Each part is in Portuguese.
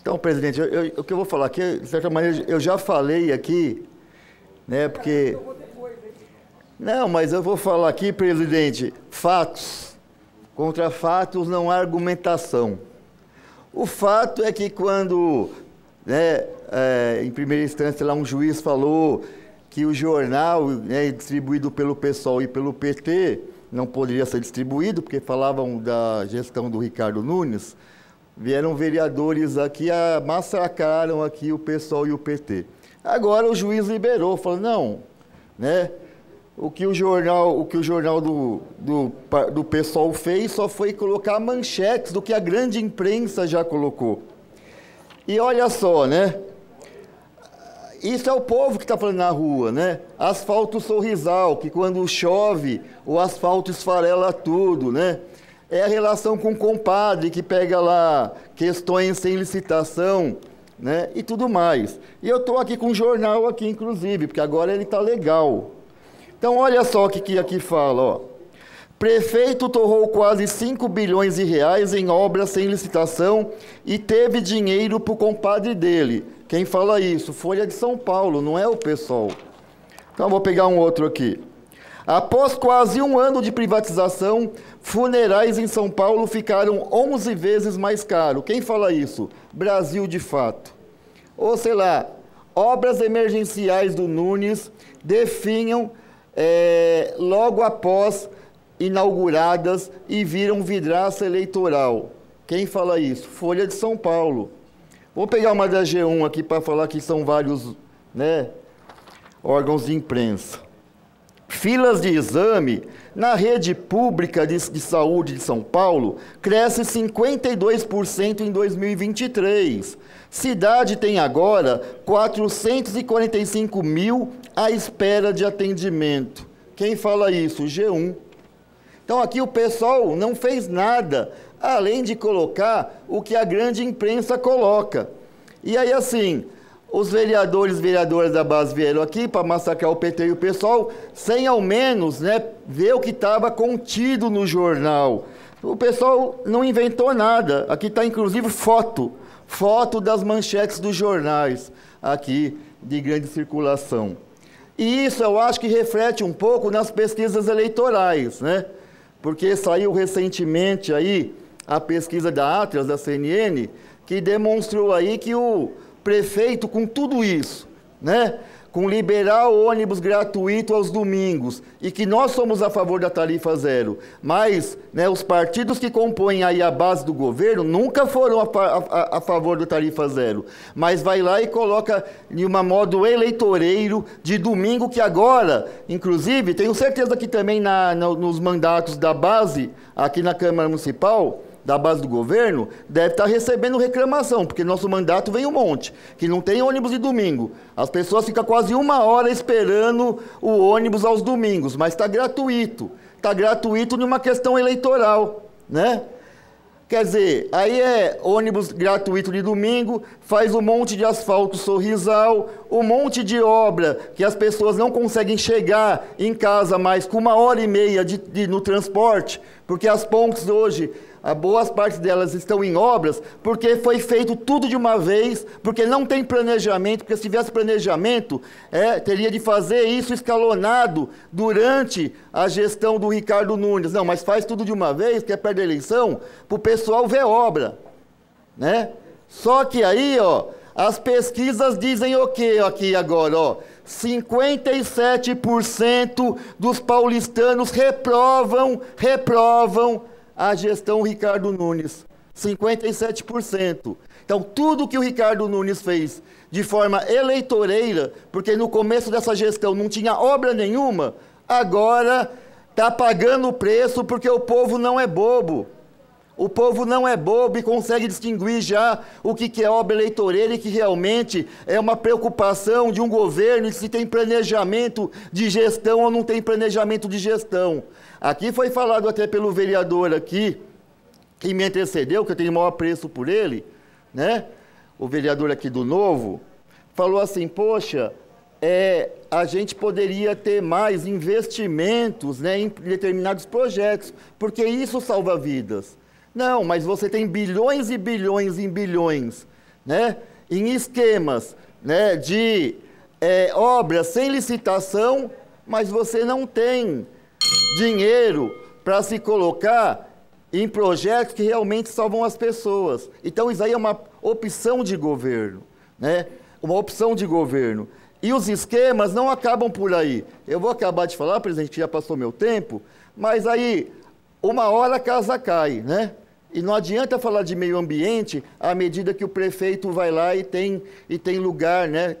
Então, presidente, eu, eu, o que eu vou falar aqui, de certa maneira, eu já falei aqui, né, porque... Não, mas eu vou falar aqui, presidente, fatos. Contra fatos não há argumentação. O fato é que quando, né, é, em primeira instância, lá um juiz falou que o jornal né, distribuído pelo PSOL e pelo PT não poderia ser distribuído, porque falavam da gestão do Ricardo Nunes, vieram vereadores aqui, massacraram aqui o PSOL e o PT. Agora o juiz liberou, falou, não, né? O que o jornal, o que o jornal do, do, do PSOL fez só foi colocar manchetes do que a grande imprensa já colocou. E olha só, né? Isso é o povo que está falando na rua, né? Asfalto sorrisal, que quando chove, o asfalto esfarela tudo, né? É a relação com o compadre, que pega lá questões sem licitação, né? E tudo mais. E eu estou aqui com um jornal aqui, inclusive, porque agora ele está legal. Então, olha só o que, que aqui fala, ó. Prefeito torrou quase 5 bilhões de reais em obras sem licitação e teve dinheiro para o compadre dele. Quem fala isso? Folha de São Paulo, não é o pessoal. Então vou pegar um outro aqui. Após quase um ano de privatização, funerais em São Paulo ficaram 11 vezes mais caros. Quem fala isso? Brasil de fato. Ou sei lá, obras emergenciais do Nunes definham é, logo após inauguradas e viram vidraça eleitoral. Quem fala isso? Folha de São Paulo. Vou pegar uma da G1 aqui para falar que são vários né, órgãos de imprensa. Filas de exame na rede pública de, de saúde de São Paulo cresce 52% em 2023. Cidade tem agora 445 mil à espera de atendimento. Quem fala isso? G1. Então aqui o pessoal não fez nada além de colocar o que a grande imprensa coloca. E aí, assim, os vereadores e vereadoras da base vieram aqui para massacrar o PT e o pessoal, sem ao menos né, ver o que estava contido no jornal. O pessoal não inventou nada. Aqui está, inclusive, foto. Foto das manchetes dos jornais aqui de grande circulação. E isso eu acho que reflete um pouco nas pesquisas eleitorais, né? Porque saiu recentemente aí a pesquisa da Atlas, da CNN, que demonstrou aí que o prefeito, com tudo isso, né, com liberar o ônibus gratuito aos domingos, e que nós somos a favor da tarifa zero, mas né, os partidos que compõem aí a base do governo nunca foram a, a, a favor da tarifa zero, mas vai lá e coloca em uma modo eleitoreiro de domingo, que agora, inclusive, tenho certeza que também na, na, nos mandatos da base, aqui na Câmara Municipal, da base do governo deve estar recebendo reclamação, porque nosso mandato vem um monte, que não tem ônibus de domingo. As pessoas ficam quase uma hora esperando o ônibus aos domingos, mas está gratuito. Está gratuito numa questão eleitoral, né? Quer dizer, aí é ônibus gratuito de domingo, faz um monte de asfalto sorrisal, um monte de obra que as pessoas não conseguem chegar em casa mais com uma hora e meia de, de no transporte, porque as pontes hoje a boas partes delas estão em obras, porque foi feito tudo de uma vez, porque não tem planejamento, porque se tivesse planejamento, é, teria de fazer isso escalonado durante a gestão do Ricardo Nunes. Não, mas faz tudo de uma vez, quer perder a eleição, para o pessoal ver obra. Né? Só que aí, ó, as pesquisas dizem o quê aqui agora, ó? 57% dos paulistanos reprovam, reprovam a gestão Ricardo Nunes, 57%. Então, tudo que o Ricardo Nunes fez de forma eleitoreira, porque no começo dessa gestão não tinha obra nenhuma, agora está pagando o preço porque o povo não é bobo. O povo não é bobo e consegue distinguir já o que, é obra eleitoreira e que realmente é uma preocupação de um governo e se tem planejamento de gestão ou não tem planejamento de gestão. Aqui foi falado até pelo vereador aqui, que me antecedeu, que eu tenho maior apreço por ele, né? O vereador aqui do Novo, falou assim, poxa, é, a gente poderia ter mais investimentos né, em determinados projetos, porque isso salva vidas. Não, mas você tem bilhões e bilhões e bilhões né, em esquemas né, de é, obras sem licitação, mas você não tem dinheiro para se colocar em projetos que realmente salvam as pessoas. Então, isso aí é uma opção de governo, né? Uma opção de governo. E os esquemas não acabam por aí. Eu vou acabar de falar, presidente, que já passou meu tempo, mas aí, uma hora a casa cai, né? E não adianta falar de meio ambiente à medida que o prefeito vai lá e tem, e tem lugar né,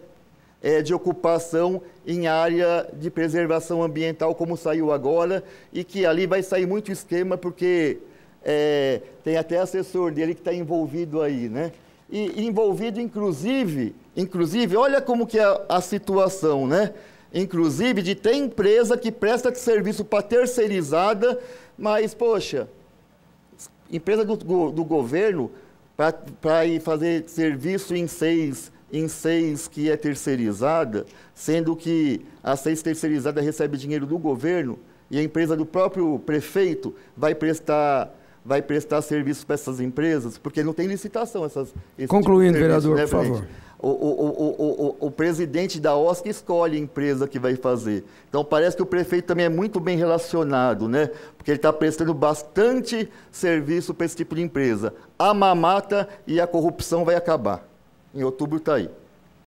é, de ocupação em área de preservação ambiental, como saiu agora, e que ali vai sair muito esquema, porque é, tem até assessor dele que está envolvido aí, né? E envolvido, inclusive, inclusive, olha como que é a, a situação, né? Inclusive, de ter empresa que presta serviço para terceirizada, mas, poxa, empresa do, do governo para ir fazer serviço em seis, em seis que é terceirizada, sendo que a seis terceirizada recebe dinheiro do governo e a empresa do próprio prefeito vai prestar vai prestar serviço para essas empresas, porque não tem licitação essas Concluindo, tipo vereador, né, por favor. O, o, o, o, presidente da OSC escolhe a empresa que vai fazer. Então parece que o prefeito também é muito bem relacionado, né? Porque ele está prestando bastante serviço para esse tipo de empresa. A mamata e a corrupção vai acabar. Em outubro está aí.